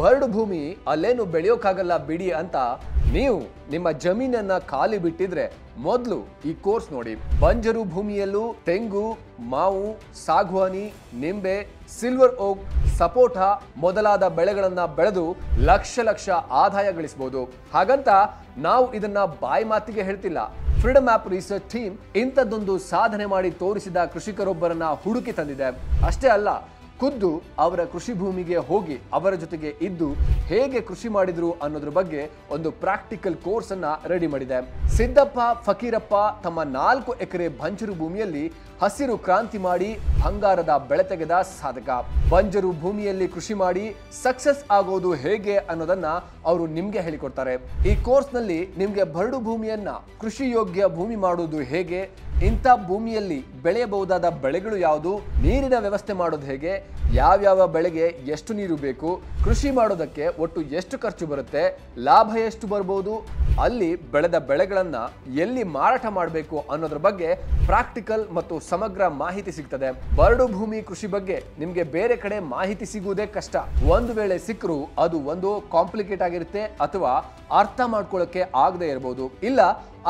ಬರಡು ಭೂಮಿ ಅಲ್ಲೇನು ಬೆಳೆಯೋಕ್ಕಾಗಲ್ಲ ಬಿಡಿ ಅಂತ ನೀವು ನಿಮ್ಮ ಜಮೀನನ್ನ ಖಾಲಿ ಬಿಟ್ಟಿದ್ರೆ ಮೊದಲು ಈ ಕೋರ್ಸ್ ನೋಡಿ. ಬಂಜರು ಭೂಮಿಯಲ್ಲೂ ತೆಂಗು, ಮಾವು, ಸಾಗುವಾನಿ, ನಿಂಬೆ, ಸಿಲ್ವರ್ ಓಕ್, ಸಪೋಟ ಮೊದಲಾದ ಬೆಳೆಗಳನ್ನ ಬೆಳೆದು ಲಕ್ಷ ಲಕ್ಷ ಆದಾಯ ಗಳಿಸಬಹುದು ಹಾಗಂತ ನಾವು ಇದನ್ನ ಬಾಯಿ ಮಾತಿಗೆ ಹೇಳ್ತಿಲ್ಲ. ಫ್ರೀಡಮ್ ಆಪ್ ರಿಸರ್ಚ್ ಟೀಮ್ ಇಂಥದ್ದೊಂದು ಸಾಧನೆ ಮಾಡಿ ತೋರಿಸಿದ ಕೃಷಿಕರೊಬ್ಬರನ್ನ ಹುಡುಕಿ ತಂದಿದೆ. ಅಷ್ಟೇ ಅಲ್ಲ ಖುದ್ದು ಅವರ ಕೃಷಿ ಭೂಮಿಗೆ ಹೋಗಿ ಅವರ ಜೊತೆಗೆ ಇದ್ದು ಹೇಗೆ ಕೃಷಿ ಮಾಡಿದ್ರು ಅನ್ನೋದ್ರ ಬಗ್ಗೆ ಒಂದು ಪ್ರಾಕ್ಟಿಕಲ್ ಕೋರ್ಸ್ ಅನ್ನ ರೆಡಿ ಮಾಡಿದೆ. ಸಿದ್ದಪ್ಪ, ಫಕೀರಪ್ಪ ತಮ್ಮ ನಾಲ್ಕು ಎಕರೆ ಬಂಜರು ಭೂಮಿಯಲ್ಲಿ ಹಸಿರು ಕ್ರಾಂತಿ ಮಾಡಿ ಬಂಗಾರದ ಬೆಳೆ ತೆಗೆದ ಸಾಧಕ. ಬಂಜರು ಭೂಮಿಯಲ್ಲಿ ಕೃಷಿ ಮಾಡಿ ಸಕ್ಸಸ್ ಆಗೋದು ಹೇಗೆ ಅನ್ನೋದನ್ನ ಅವರು ನಿಮ್ಗೆ ಹೇಳಿಕೊಡ್ತಾರೆ. ಈ ಕೋರ್ಸ್ನಲ್ಲಿ ನಿಮ್ಗೆ ಬರಡು ಭೂಮಿಯನ್ನ ಕೃಷಿ ಯೋಗ್ಯ ಭೂಮಿ ಮಾಡುವುದು ಹೇಗೆ ಇಂಥ ಭೂಮಿಯಲ್ಲಿ ಬೆಳೆಯಬಹುದಾದ ಬೆಳೆಗಳು ಯಾವುದು? ನೀರಿನ ವ್ಯವಸ್ಥೆ ಮಾಡೋದು ಹೇಗೆ? ಯಾವ್ಯಾವ ಬೆಳೆಗೆ ಎಷ್ಟು ನೀರು ಬೇಕು? ಕೃಷಿ ಮಾಡೋದಕ್ಕೆ ಒಟ್ಟು ಎಷ್ಟು ಖರ್ಚು ಬರುತ್ತೆ? ಲಾಭ ಎಷ್ಟು ಬರ್ಬೋದು? ಅಲ್ಲಿ ಬೆಳೆದ ಬೆಳೆಗಳನ್ನ ಎಲ್ಲಿ ಮಾರಾಟ ಮಾಡಬೇಕು ಅನ್ನೋದ್ರ ಬಗ್ಗೆ ಪ್ರಾಕ್ಟಿಕಲ್ ಮತ್ತು ಸಮಗ್ರ ಮಾಹಿತಿ ಸಿಗ್ತದೆ. ಬರಡು ಭೂಮಿ ಕೃಷಿ ಬಗ್ಗೆ ನಿಮ್ಗೆ ಬೇರೆ ಕಡೆ ಮಾಹಿತಿ ಸಿಗುವುದೇ ಕಷ್ಟ. ಒಂದು ವೇಳೆ ಸಿಕ್ಕರು ಅದು ಒಂದು ಕಾಂಪ್ಲಿಕೇಟ್ ಆಗಿರುತ್ತೆ ಅಥವಾ ಅರ್ಥ ಮಾಡ್ಕೊಳ್ಳೋಕೆ ಆಗದೆ ಇರಬಹುದು ಇಲ್ಲ,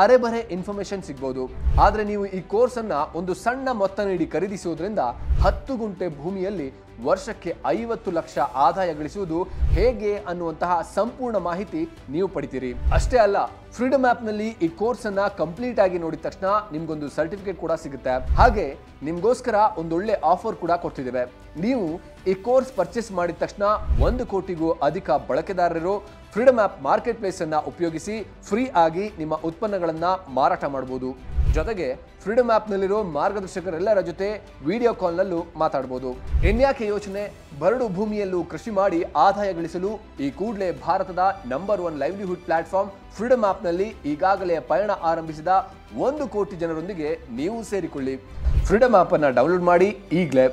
ಅರೆಬರೆ ಇನ್ಫಾರ್ಮೇಶನ್ ಸಿಗ್ಬೋದು. ಆದ್ರೆ ನೀವು ಈ ಕೋರ್ಸ್ ಅನ್ನ ಒಂದು ಸಣ್ಣ ಮೊತ್ತ ನೀಡಿ ಖರೀದಿಸುವುದರಿಂದ ಹತ್ತು ಗುಂಟೆ ಭೂಮಿಯಲ್ಲಿ ವರ್ಷಕ್ಕೆ ಐವತ್ತು ಲಕ್ಷ ಆದಾಯ ಗಳಿಸುವುದು ಹೇಗೆ ಅನ್ನುವಂತಹ ಸಂಪೂರ್ಣ ಮಾಹಿತಿ ನೀವು ಪಡಿತೀರಿ. ಅಷ್ಟೇ ಅಲ್ಲ ಫ್ರೀಡಮ್ ಆಪ್ನಲ್ಲಿ ಈ ಕೋರ್ಸ್ ಅನ್ನ ಕಂಪ್ಲೀಟ್ ಆಗಿ ನೋಡಿದ ತಕ್ಷಣ ನಿಮ್ಗೊಂದು ಸರ್ಟಿಫಿಕೇಟ್ ಕೂಡ ಸಿಗುತ್ತೆ. ಹಾಗೆ, ನಿಮ್ಗೋಸ್ಕರ ಒಂದೊಳ್ಳೆ ಆಫರ್ ಕೂಡ ಕೊಡ್ತಿದ್ದೇವೆ. ನೀವು ಈ ಕೋರ್ಸ್ ಪರ್ಚೇಸ್ ಮಾಡಿದ ತಕ್ಷಣ ಒಂದು ಕೋಟಿಗೂ ಅಧಿಕ ಬಳಕೆದಾರರು ಫ್ರೀಡಮ್ ಆಪ್ ಮಾರ್ಕೆಟ್ ಪ್ಲೇಸ್ ಅನ್ನ ಉಪಯೋಗಿಸಿ ಫ್ರೀ ಆಗಿ ನಿಮ್ಮ ಉತ್ಪನ್ನಗಳನ್ನ ಮಾರಾಟ ಮಾಡಬಹುದು ಜೊತೆಗೆ ಫ್ರೀಡಮ್ ಆಪ್ ನಲ್ಲಿರೋ ಮಾರ್ಗದರ್ಶಕರೆಲ್ಲರ ಜೊತೆ ವಿಡಿಯೋ ಕಾಲ್ನಲ್ಲೂ ಮಾತಾಡ್ಬೋದು. ಇನ್ಯಾಕೆ ಯೋಚನೆ? ಬರಡು ಭೂಮಿಯಲ್ಲೂ ಕೃಷಿ ಮಾಡಿ ಆದಾಯ ಗಳಿಸಲು ಈ ಕೂಡಲೇ ಭಾರತದ number one livelihood platform freedom ಆಪ್ನಲ್ಲಿ ಈಗಾಗಲೇ ಪಯಣ ಆರಂಭಿಸಿದ ಒಂದು ಕೋಟಿ ಜನರೊಂದಿಗೆ ನೀವು ಸೇರಿಕೊಳ್ಳಿ. ಫ್ರೀಡಮ್ ಆಪ್ ಅನ್ನ ಡೌನ್ಲೋಡ್ ಮಾಡಿ ಈಗಲೇ.